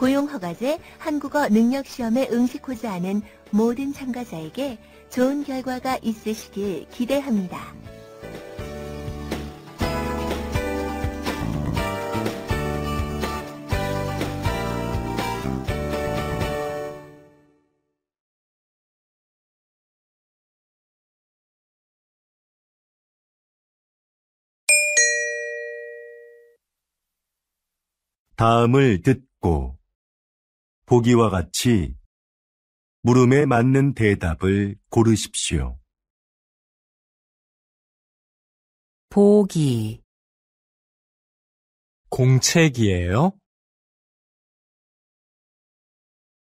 고용허가제 한국어 능력시험에 응시코자 하는 모든 참가자에게 좋은 결과가 있으시길 기대합니다. 다음을 듣고 보기와 같이 물음에 맞는 대답을 고르십시오. 보기, 공책이에요?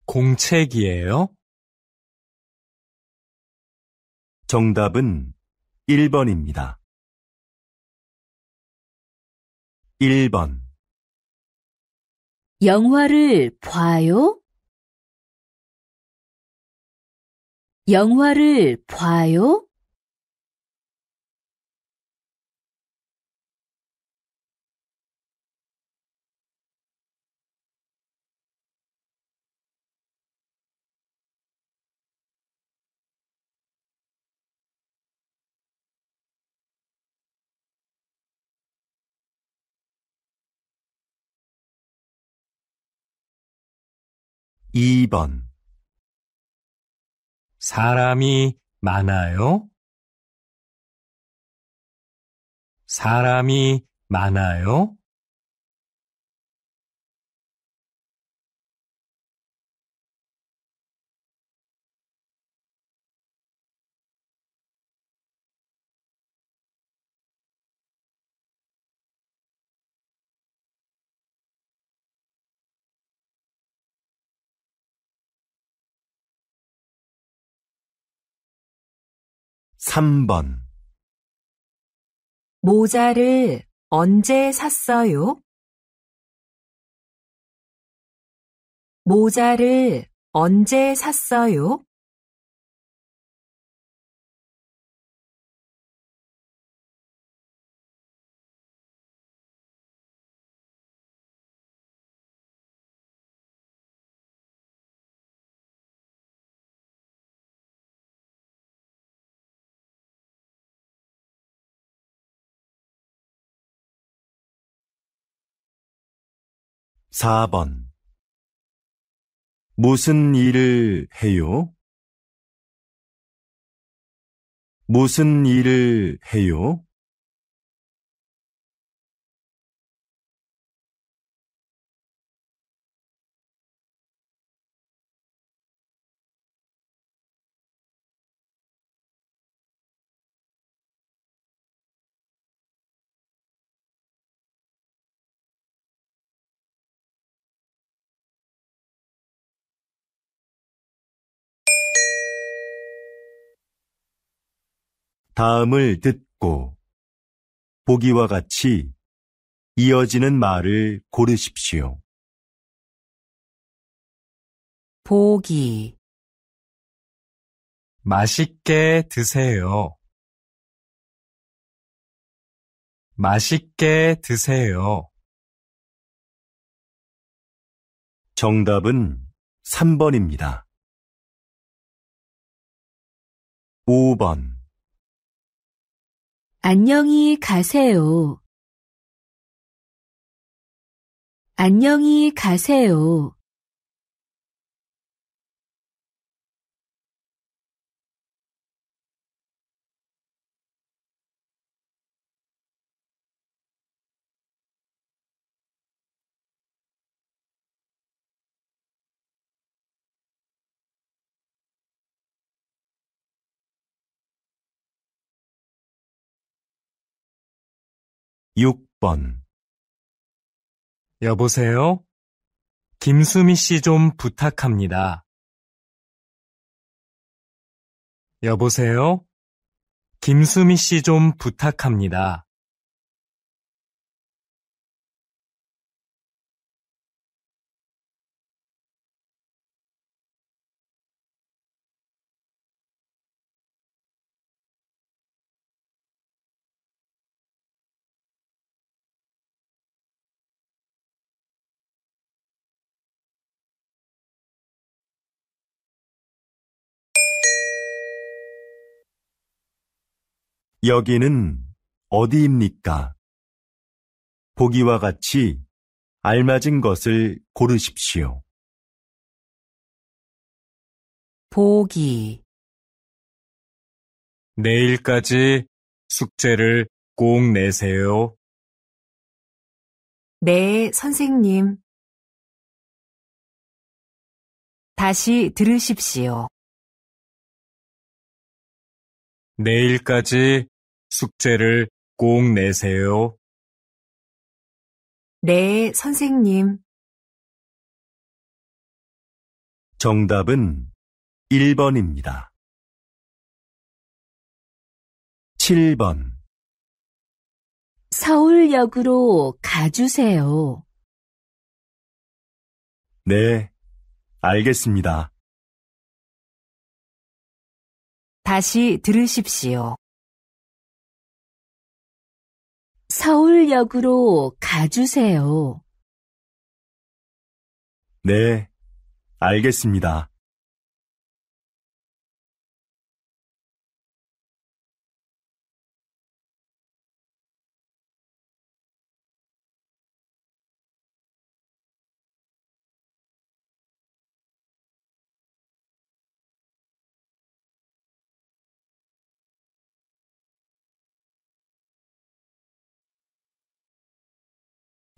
공책이에요? 정답은 1번입니다. 1번 영화를 봐요? 영화를 봐요? 2번 사람이 많아요? 사람이 많아요? 3번 모자를 언제 샀어요? 모자를 언제 샀어요? 4번 무슨 일을 해요? 무슨 일을 해요? ' 다음을 듣고 보기와 같이 이어지는 말을 고르십시오. 보기, 맛있게 드세요. 맛있게 드세요. 정답은 3번입니다. 5번 안녕히 가세요. 안녕히 가세요. 6번 여보세요? 김수미 씨 좀 부탁합니다. 여보세요? 김수미 씨 좀 부탁합니다. 여기는 어디입니까? 보기와 같이 알맞은 것을 고르십시오. 보기, 내일까지 숙제를 꼭 내세요. 네, 선생님. 다시 들으십시오. 내일까지 숙제를 꼭 내세요. 네, 선생님. 정답은 1번입니다. 7번. 서울역으로 가주세요. 네, 알겠습니다. 다시 들으십시오. 서울역으로 가주세요. 네, 알겠습니다.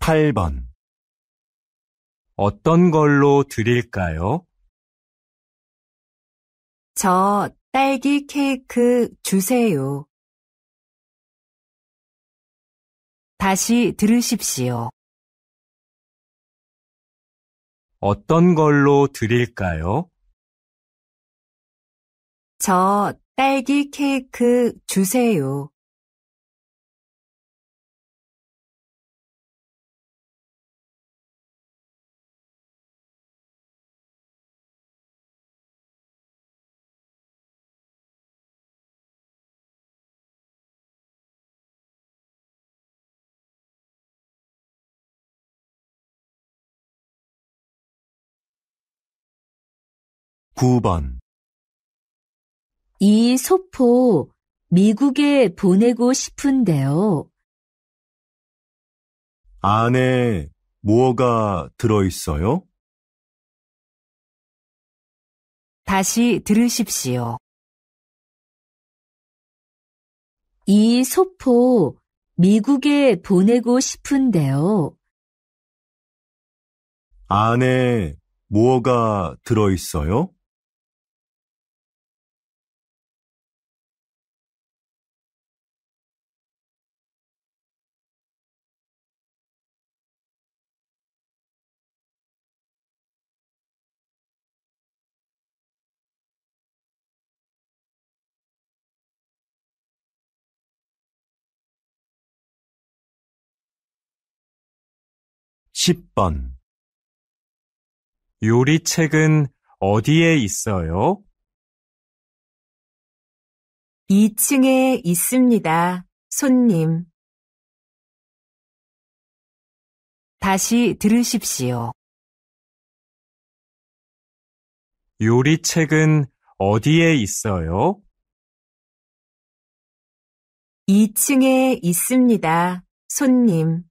팔번 어떤 걸로 드릴까요? 저 딸기 케이크 주세요. 다시 들으십시오. 어떤 걸로 드릴까요? 저 딸기 케이크 주세요. 구번 이 소포 미국에 보내고 싶은데요. 안에 뭐가 들어있어요? 다시 들으십시오. 이 소포 미국에 보내고 싶은데요. 안에 뭐가 들어있어요? 십번 요리책은 어디에 있어요? 2층에 있습니다, 손님. 다시 들으십시오. 요리책은 어디에 있어요? 2층에 있습니다, 손님.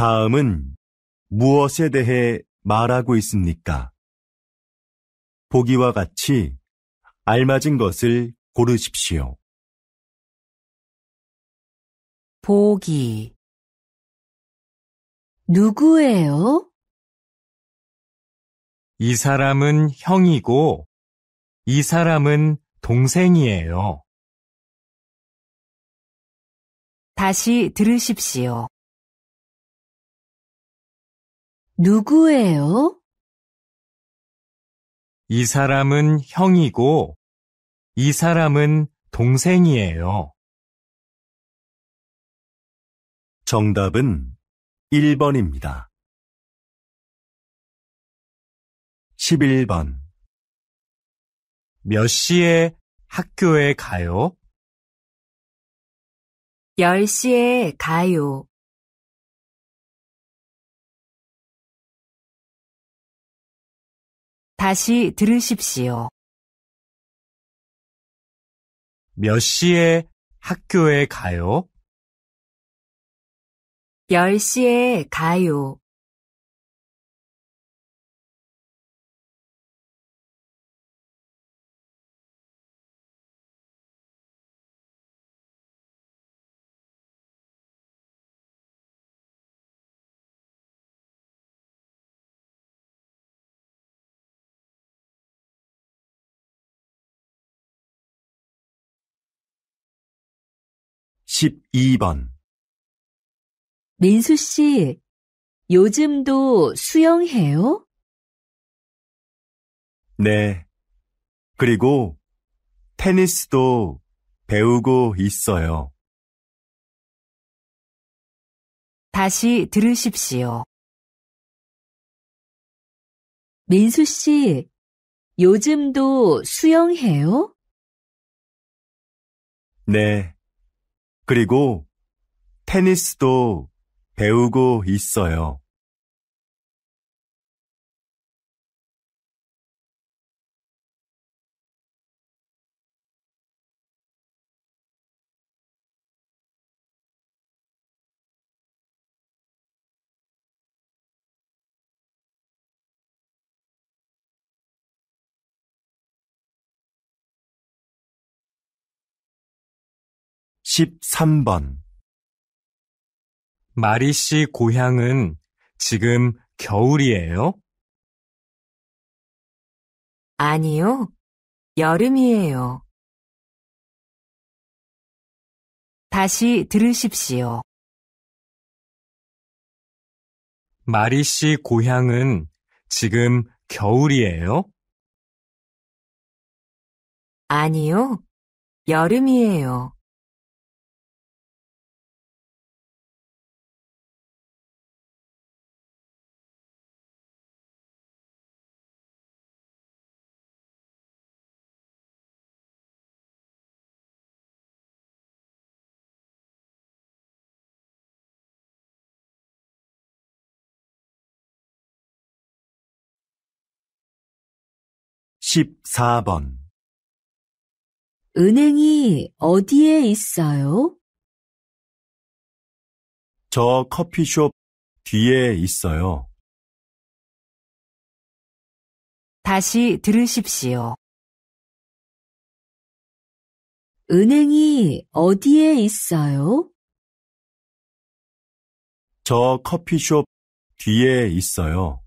다음은 무엇에 대해 말하고 있습니까? 보기와 같이 알맞은 것을 고르십시오. 보기. 누구예요? 이 사람은 형이고, 이 사람은 동생이에요. 다시 들으십시오. 누구예요? 이 사람은 형이고, 이 사람은 동생이에요. 정답은 1번입니다. 11번. 몇 시에 학교에 가요? 10시에 가요. 다시 들으십시오. 몇 시에 학교에 가요? 10시에 가요. 십이 번 민수 씨, 요즘도 수영해요? 네. 그리고 테니스도 배우고 있어요. 다시 들으십시오. 민수 씨, 요즘도 수영해요? 네. 그리고 테니스도 배우고 있어요. 십삼 번 마리 씨 고향은 지금 겨울이에요? 아니요, 여름이에요. 다시 들으십시오. 마리 씨 고향은 지금 겨울이에요? 아니요, 여름이에요. 십사 번 은행이 어디에 있어요? 저 커피숍 뒤에 있어요. 다시 들으십시오. 은행이 어디에 있어요? 저 커피숍 뒤에 있어요.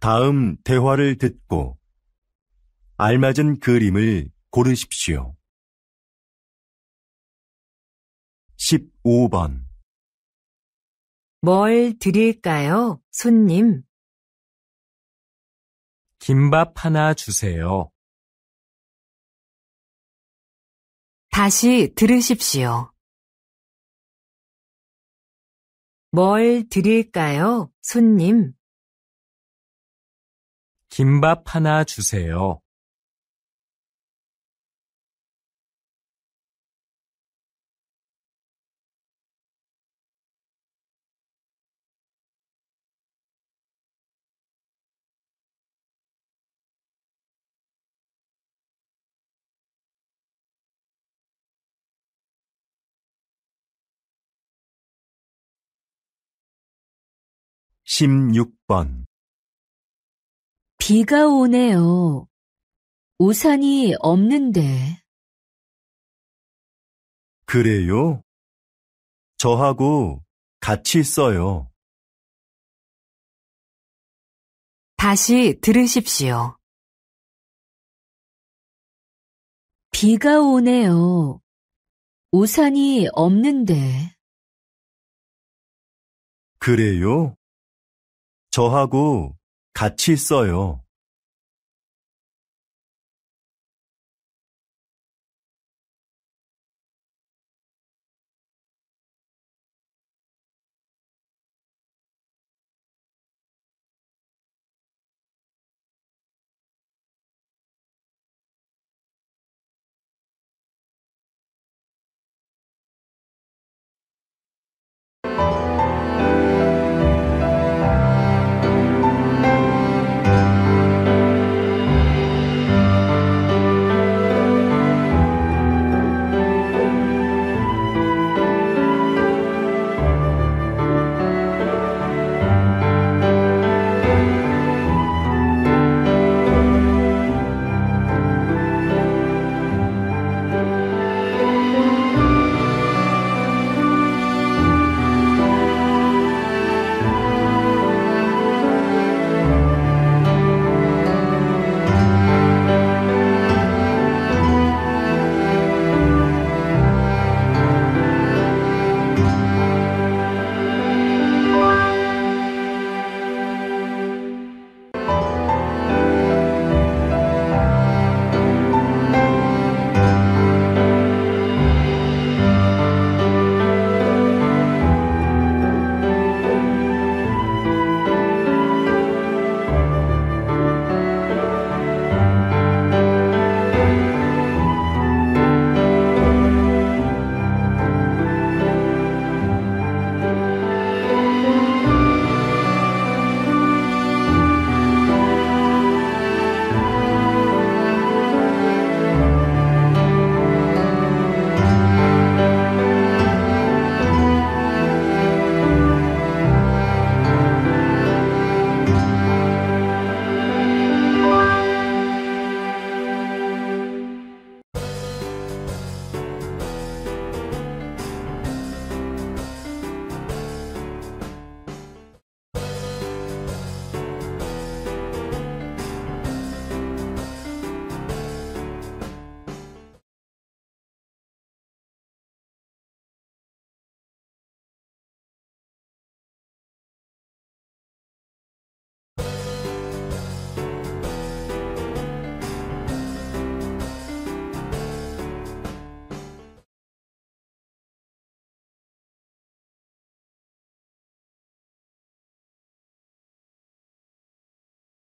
다음 대화를 듣고 알맞은 그림을 고르십시오. 15번 뭘 드릴까요, 손님? 김밥 하나 주세요. 다시 들으십시오. 뭘 드릴까요, 손님? 김밥 하나 주세요. 십육 번 비가 오네요. 우산이 없는데. 그래요? 저하고 같이 써요. 다시 들으십시오. 비가 오네요. 우산이 없는데. 그래요? 저하고 같이 써요.